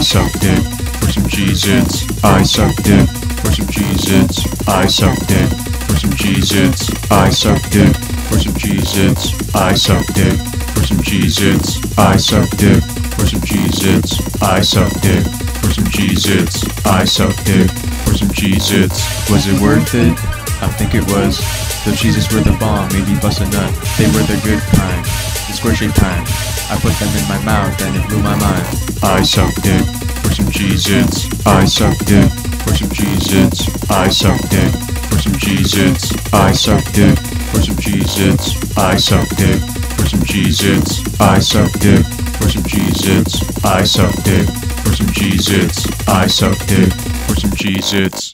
suck dick for some Cheez-Its. I suck dick for some Cheez-Its. I suck dick for some Cheez-Its. I suck dick for some Cheez-Its. I suck dick for some Cheez-Its. I suck dick for some Cheez-Its. I suck dick for some Cheez-Its. I suck dick for some Cheez-Its. Was it worth it? I think it was. The Cheez-Its were the bomb, made me bust a nut. They were the good kind, the shaped kind. I put them in my mouth and it blew my mind. I suck dick for some Cheez-Its. I suck dick for some Cheez-Its. I suck dick for some Cheez-Its. I suck dick for some Cheez-Its. I suck dick for some Cheez-Its. I suck dick for some Cheez-Its. I suck dick for some Cheez-Its. I suck dick for some Cheez-Its.